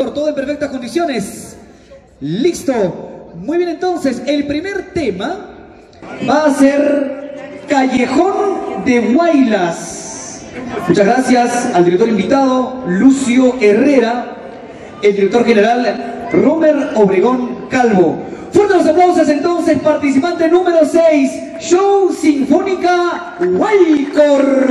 Todo en perfectas condiciones. Listo. Muy bien, entonces, el primer tema va a ser Callejón de Guaylas. Muchas gracias al director invitado, Lucio Herrera, el director general, Romer Obregón Calvo. Fuertes los aplausos entonces, participante número 6, Show Sinfónica Guaycor.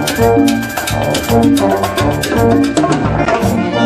Thank you.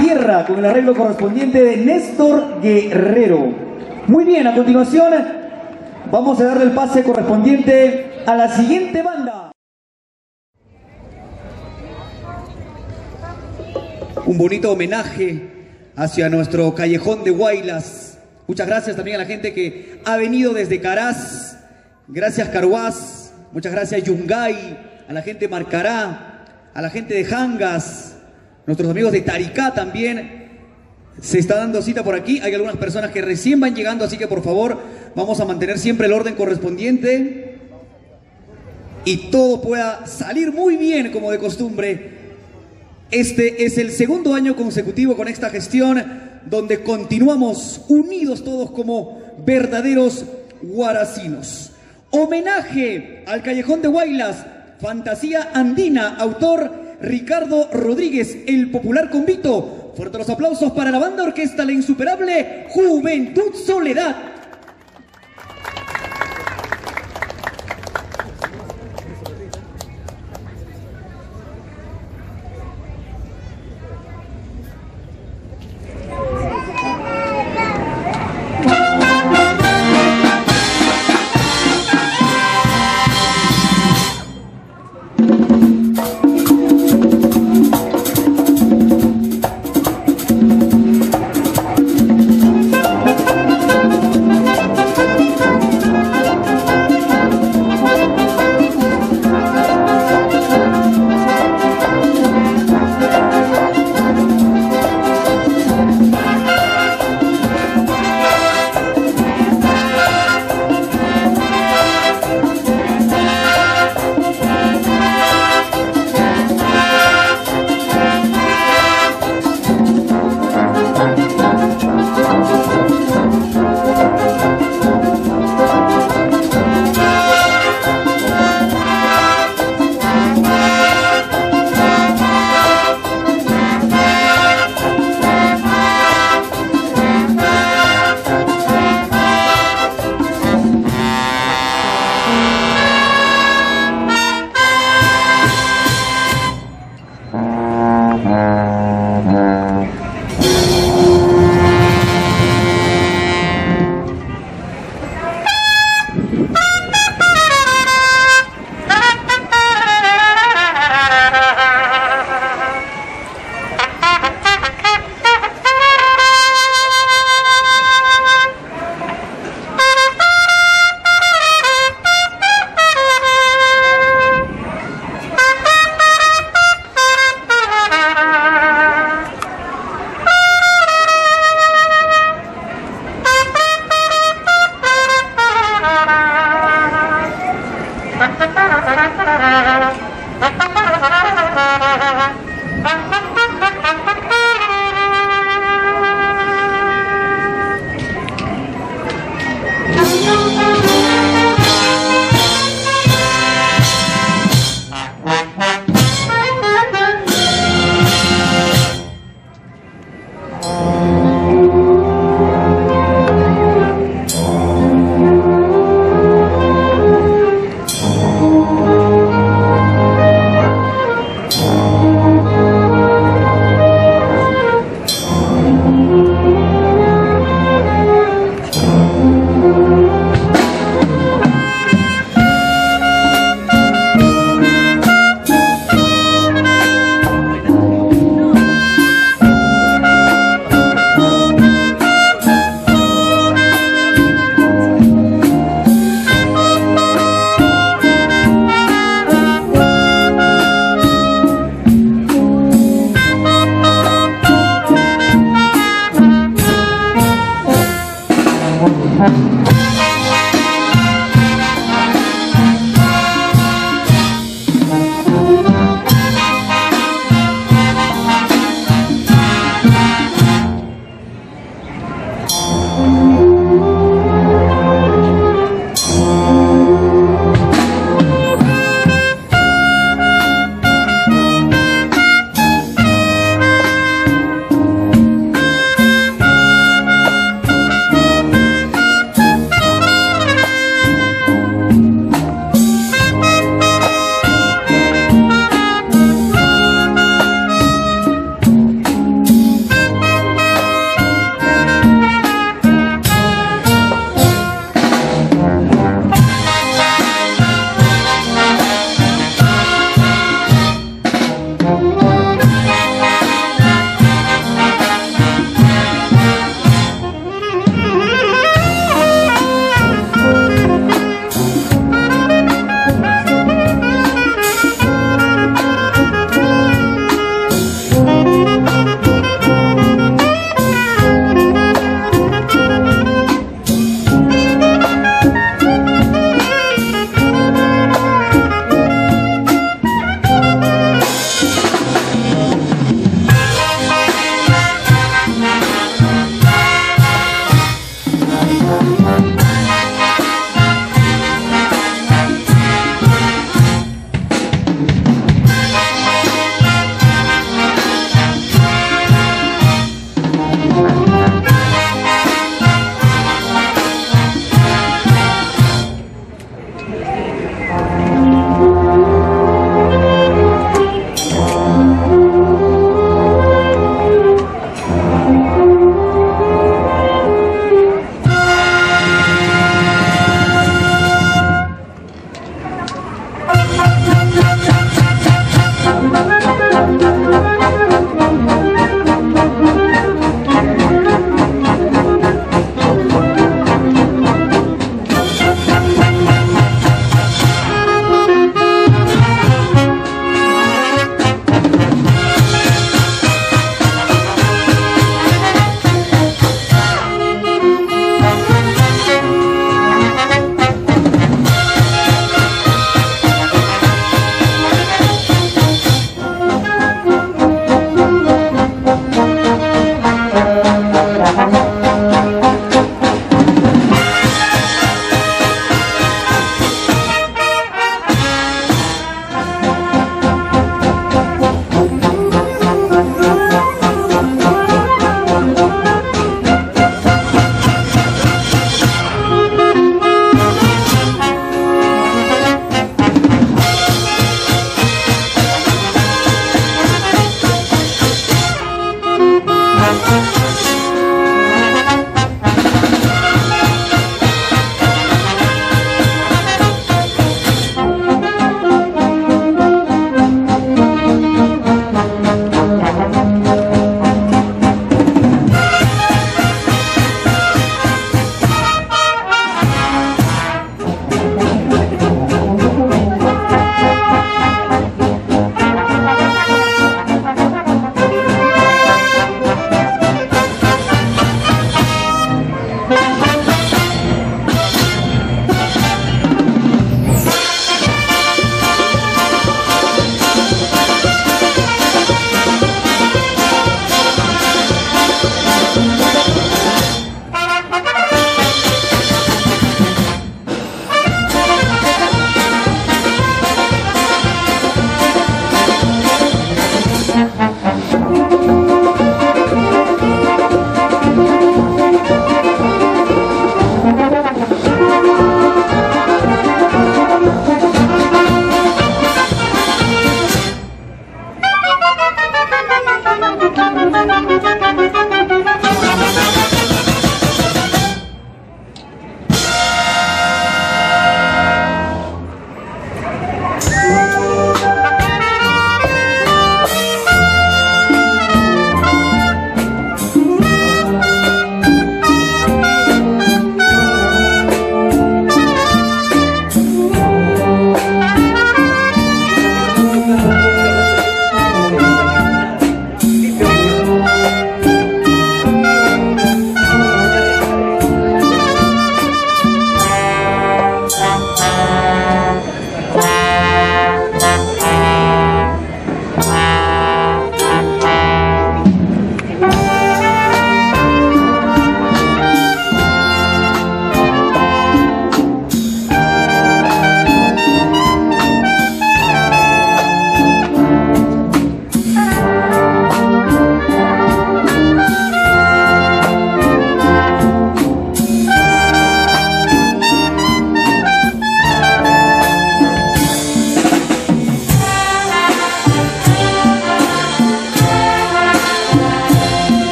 Tierra, con el arreglo correspondiente de Néstor Guerrero. Muy bien, a continuación vamos a darle el pase correspondiente a la siguiente banda. Un bonito homenaje hacia nuestro callejón de Guaylas. Muchas gracias también a la gente que ha venido desde Caraz. Gracias Caruaz. Muchas gracias Yungay. A la gente de Marcará a la gente de Jangas, nuestros amigos de Taricá también. Se está dando cita por aquí. Hay algunas personas que recién van llegando, así que por favor vamos a mantener siempre el orden correspondiente y todo pueda salir muy bien como de costumbre. Este es el segundo año consecutivo con esta gestión donde continuamos unidos todos como verdaderos guaracinos. Homenaje al Callejón de Guaylas Fantasía Andina, autor Ricardo Rodríguez, el popular convito. Fuertes los aplausos para la banda orquesta La Insuperable Juventud Soledad.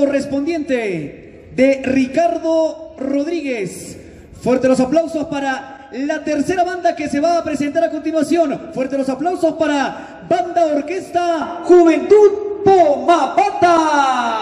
Correspondiente de Ricardo Rodríguez. Fuerte los aplausos para la tercera banda que se va a presentar a continuación. Fuerte los aplausos para Banda Orquesta Juventud Pomapata.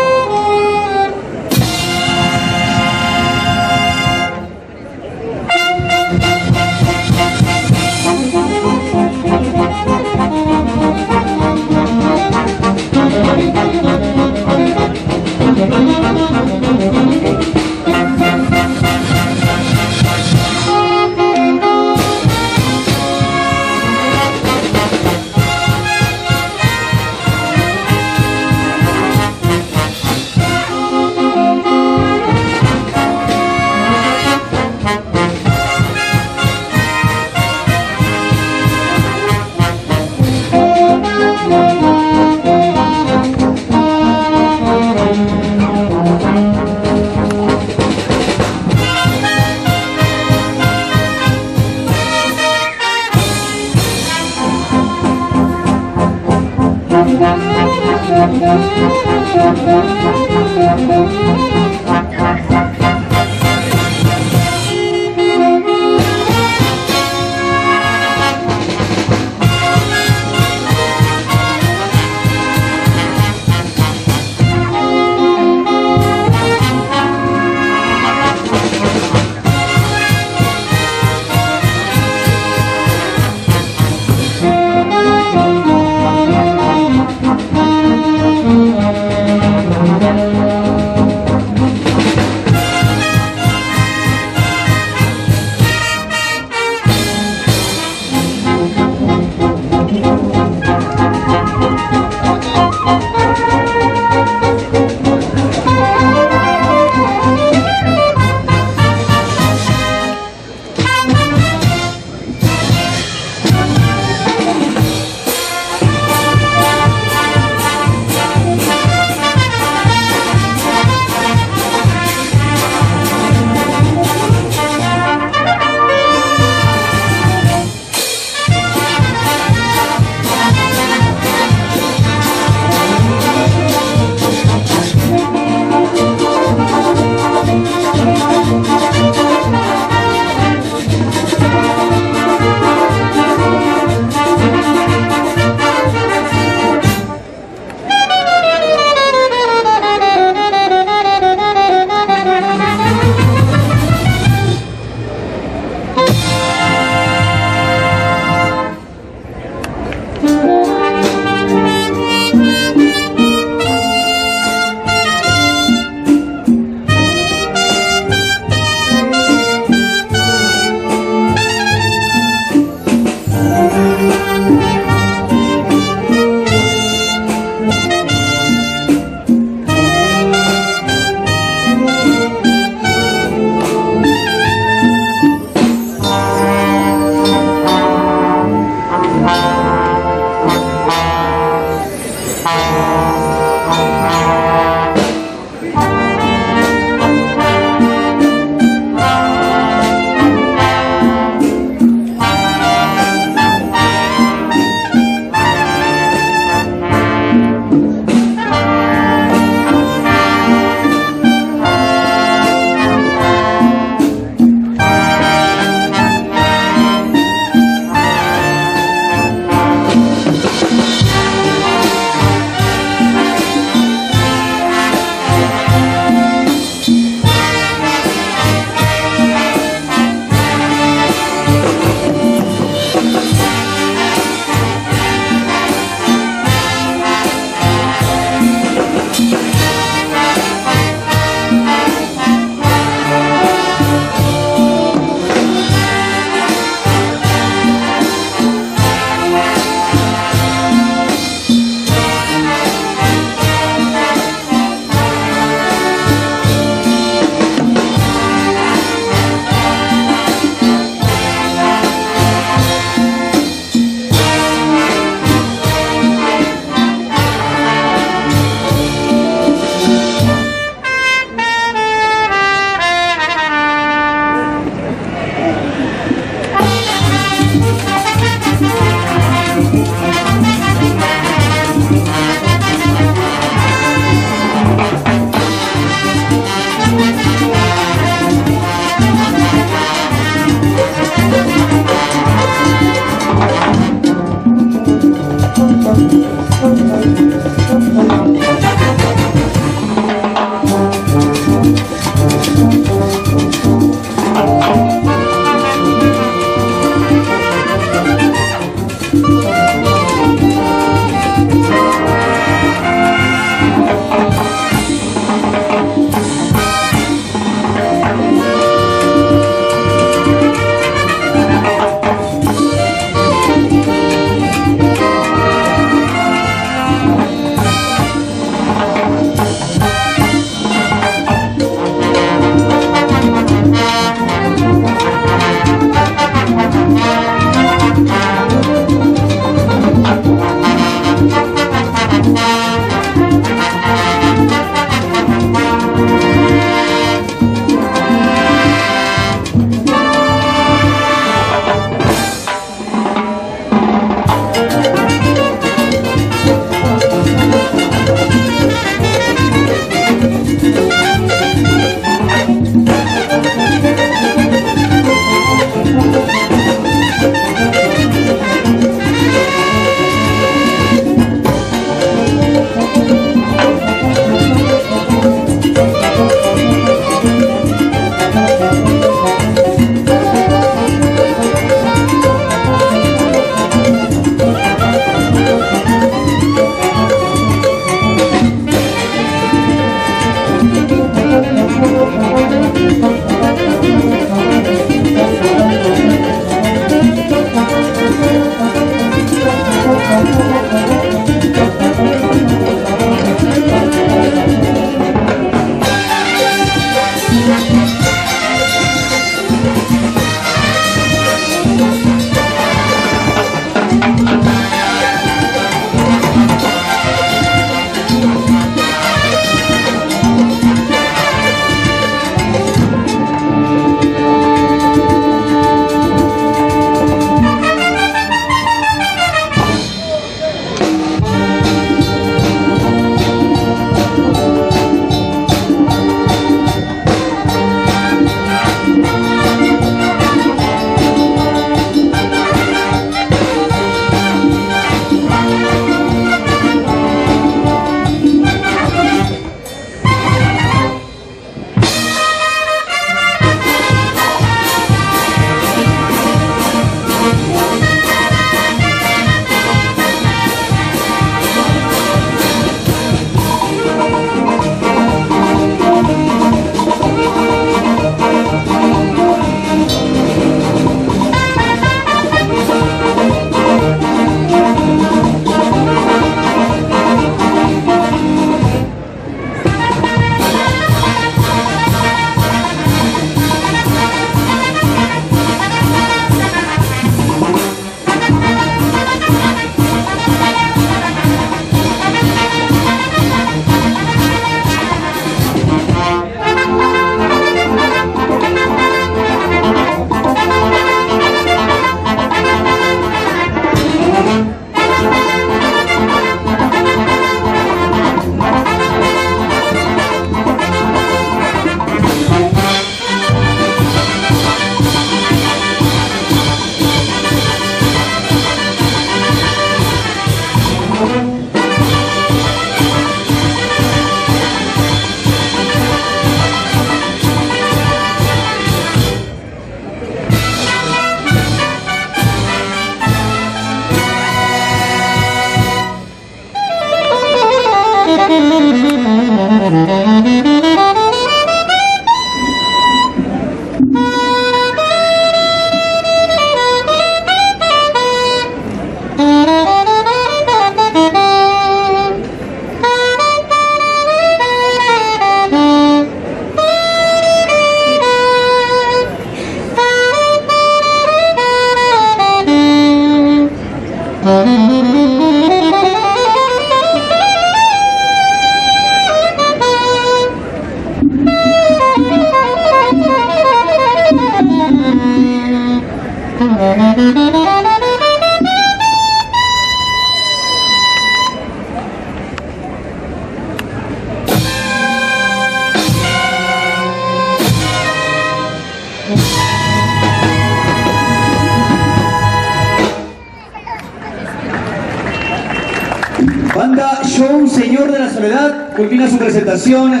Banda